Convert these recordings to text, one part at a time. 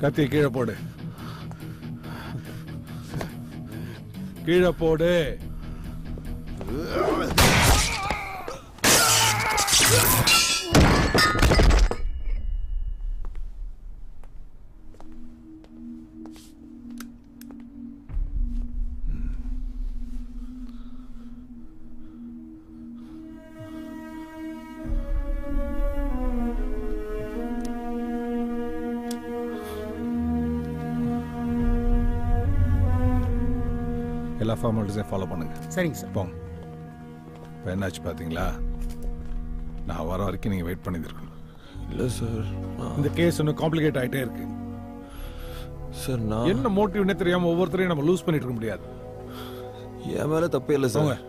கத்தி கீழே போடு. கீழே போடு. எல்லா ஃபார்மாலிட்டிஸையும் ஃபாலோ பண்ணுங்க. சரிங்க சார். போங்க. இப்போ என்னாச்சு பார்த்தீங்களா நான் வர வரைக்கும் நீங்கள் வெயிட் பண்ணியிருக்கணும் இல்லை சார் இந்த கேஸ் இன்னும் காம்ப்ளிகேட் ஆகிட்டே இருக்கு. சார் நான் என்ன மோட்டிவ்னே தெரியாம ஒவ்வொருத்தரையும் நம்ம லூஸ் பண்ணிட்டு இருக்க முடியாது. என் மேலே தப்பே இல்லை சார்.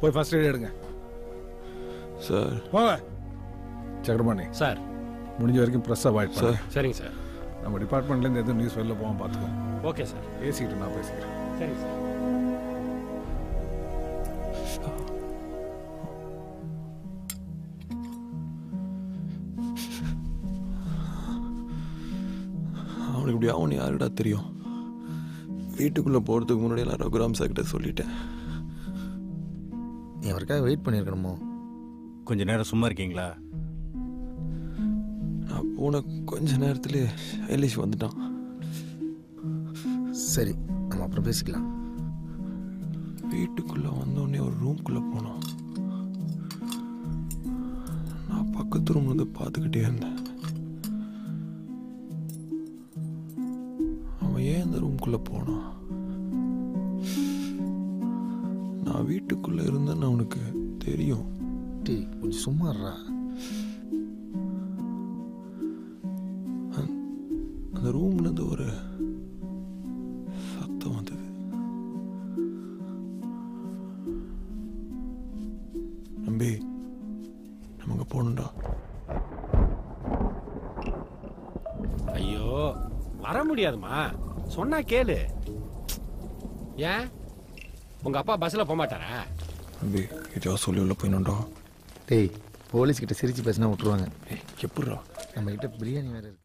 போய் ஃபர்ஸ்ட் எய்ட் எடுங்க. சார். போங்க. சக்கரபாணி சார். முடிஞ்ச வரைக்கும் ப்ரெஸ் அவாய்ட் சார். சரிங்க சார். நம்ம டிபார்ட்மெண்ட்லேருந்து எதுவும் நியூஸ் வெளில போகாம பார்த்துக்கோ ஓகே சார். பேசிக்கிட்டு நான் பேசிக்கிறேன். சரிங்க சார். இப்படி ஆகும்னு யாருடா தெரியும்? வீட்டுக்குள்ளே போகிறதுக்கு முன்னாடி நான் ரகுராம் சார் கிட்ட சொல்லிட்டேன். நீ அவருக்காக வெயிட் பண்ணியிருக்கணுமோ? கொஞ்ச நேரம் சும்மா இருக்கீங்களா? நான் போன கொஞ்ச நேரத்துல எலிஷ் வந்துட்டான். சரி நம்ம அப்புறம் பேசிக்கலாம். வீட்டுக்குள்ள வந்தோடனே ஒரு ரூம்குள்ள போனோம். நான் பக்கத்து ரூம்ல இருந்து பார்த்துக்கிட்டே இருந்தேன். இந்த ரூம்குள்ள போனான் நான் வீட்டுக்குள்ள இருந்தேன்னு அவனுக்கு தெரியும். டேய் கொஞ்சம் சும்மா இருடா. அந்த ரூம்ல இருந்து ஒரு சத்தம் வந்தது. நம்பி நமக்கு போகணும்டா. ஐயோ வர முடியாதுமா சொன்னா கேளு. ஏன்? உங்க அப்பா பஸ்ல போக மாட்டாரா நம்பி எதையாவது சொல்லி உள்ள போயிடணும்டா. டேய் போலீஸ் கிட்ட சிரிச்சு பேசினா விட்டுருவாங்க. ஏய் எப்படிடா நம்ம கிட்ட பிரியாணி வேற இருக்கு.